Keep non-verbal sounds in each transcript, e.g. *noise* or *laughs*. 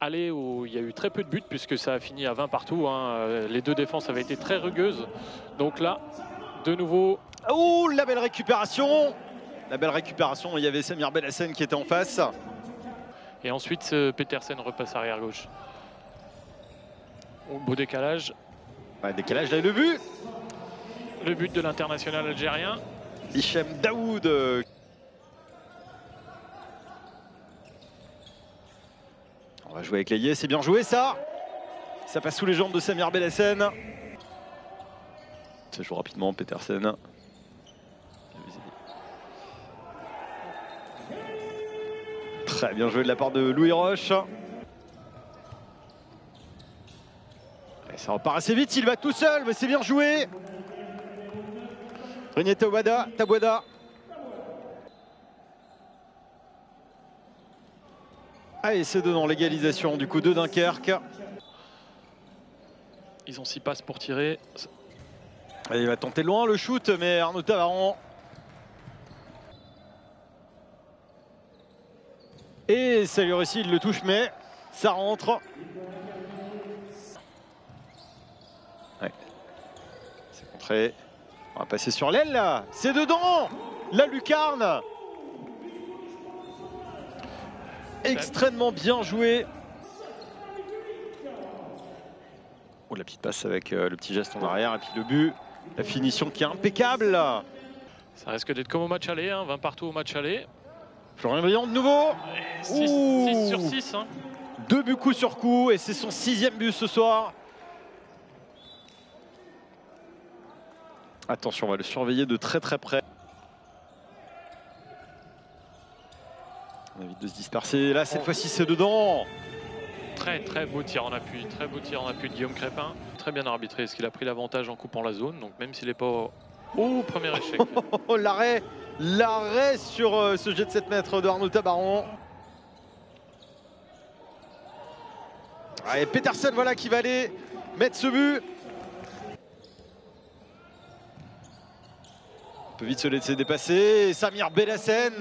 aller où il y a eu très peu de buts puisque ça a fini à 20 partout. hein. Euh, Les deux défenses avaient été très rugueuses. Donc là, de nouveau, Oh, la belle récupération La belle récupération, il y avait Samir Belhassen qui était en face. et ensuite euh, Petersen repasse arrière gauche. Au beau décalage, Ouais, décalage, là, le but le but de l'international algérien. Hichem Daoud. euh, On va jouer avec l'ailier, c'est bien joué ça Ça passe sous les jambes de Samir Belhassen. Ça joue rapidement, Petersen. Très bien joué de la part de Louis Roche. Ça repart assez vite, il va tout seul, mais c'est bien joué. René Tawada, Tabouada. Allez, c'est dedans, l'égalisation du coup de Dunkerque. Ils ont six passes pour tirer. Allez, il va tenter loin le shoot, mais Arnaud Tavaron. Et ça lui réussit, il le touche, mais ça rentre. Ouais. C'est contré. On va passer sur l'aile là. C'est dedans La lucarne Extrêmement bien joué. Oh, la petite passe avec euh, le petit geste en arrière et puis le but. La finition qui est impeccable. Ça risque d'être comme au match aller, hein, 20 partout au match aller. Florian Briand de nouveau. 6 sur 6. Hein. Deux buts coup sur coup et c'est son sixième but ce soir. Attention, on va le surveiller de très très près. On évite de se disperser. Là, cette Oh. fois-ci, c'est dedans. Très très beau tir en appui, très beau tir en appui de Guillaume Crépin. Très bien arbitré, parce qu'il a pris l'avantage en coupant la zone. Donc même s'il n'est pas au au premier échec. Oh, *laughs* l'arrêt, l'arrêt sur euh, ce jet de 7 mètres de Arnaud Tabaron. Et Peterson, voilà, qui va aller mettre ce but. On peut vite se laisser dépasser. Et Samir Bellassen.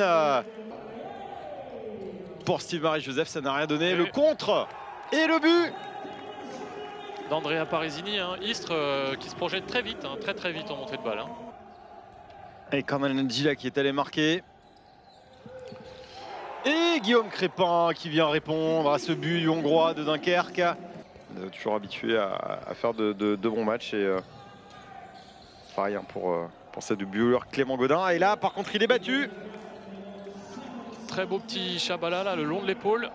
Pour Steve Marie-Joseph, ça n'a rien donné. Et- Le contre et le but. D'Andrea Parisini, hein, Istres euh, qui se projette très vite, hein, très très vite en montée de balle. hein. Et Kamal Ndjila qui est allé marquer. Et Guillaume Crépin qui vient répondre à ce but du Hongrois de Dunkerque. On est toujours habitué à, à faire de, de- de bons matchs et euh, pareil hein, pour, euh, pour cette bueur Clément Godin. Et là, par contre, il est battu. Très beau petit Chabala là, le long de l'épaule.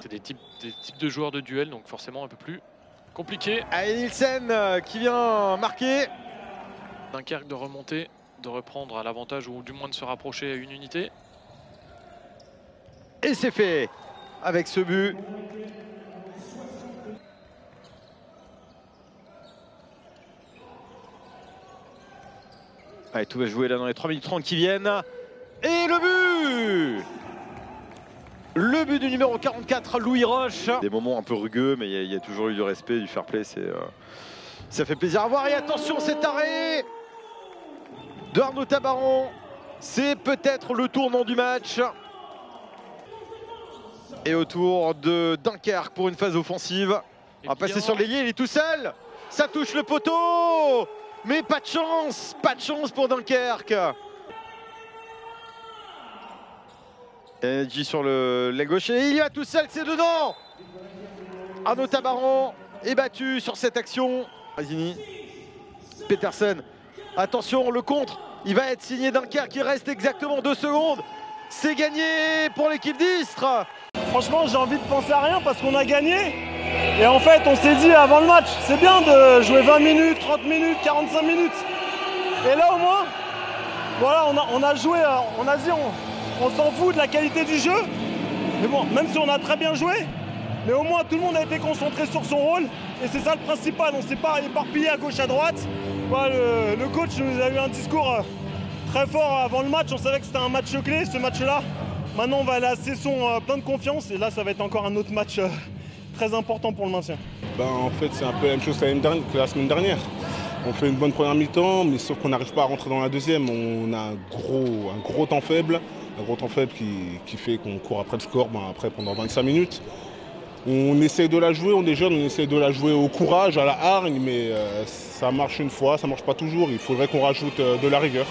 C'est des types, des types de joueurs de duel, donc forcément un peu plus compliqué. Allez, Nielsen euh, qui vient marquer. Dunkerque de remonter, de reprendre à l'avantage ou du moins de se rapprocher à une unité. Et c'est fait avec ce but. Allez, tout va jouer là dans les 3 minutes 30 qui viennent. Et le but Le but du numéro 44, Louis Roche. des moments un peu rugueux, mais il y a- il y, a toujours eu du respect, du fair play. C'est euh, Ça fait plaisir à voir. Et attention, cet arrêt de Arnaud Tabaron. C'est peut-être le tournant du match. Et autour de Dunkerque pour une phase offensive. On va passer sur l'ailier, il est tout seul. Ça touche le poteau. Mais pas de chance, pas de chance pour Dunkerque. J sur le l'aile gauche et il y va tout seul, c'est dedans. Arnaud Tabaron est battu sur cette action. Razini, Peterson, attention le contre, il va être signé Dunkerque, il reste exactement deux secondes. C'est gagné pour l'équipe d'Istres. Franchement, j'ai envie de penser à rien parce qu'on a gagné. Et en fait, on s'est dit avant le match, c'est bien de jouer 20 minutes, 30 minutes, 45 minutes. Et là, au moins, voilà, on a, on a joué, euh, on a dit, on, on s'en fout de la qualité du jeu. Mais bon, même si on a très bien joué, mais au moins tout le monde a été concentré sur son rôle. Et c'est ça le principal, on ne s'est pas éparpillé à gauche, à droite. Voilà, le, coach nous a eu un discours euh, très fort avant le match. On savait que c'était un match clé, ce match-là. Maintenant, on va aller à Cesson euh, plein de confiance. Et là, ça va être encore un autre match euh, très important pour le maintien. Ben, en fait, c'est un peu la même chose que la semaine dernière. On fait une bonne première mi-temps, mais sauf qu'on n'arrive pas à rentrer dans la deuxième. On a un gros, temps faible, un gros temps faible qui, qui fait qu'on court après le score ben, après pendant 25 minutes. On essaie de la jouer, on est jeune, on essaie de la jouer au courage, à la hargne, mais euh, ça marche une fois, ça marche pas toujours. Il faudrait qu'on rajoute euh, de la rigueur.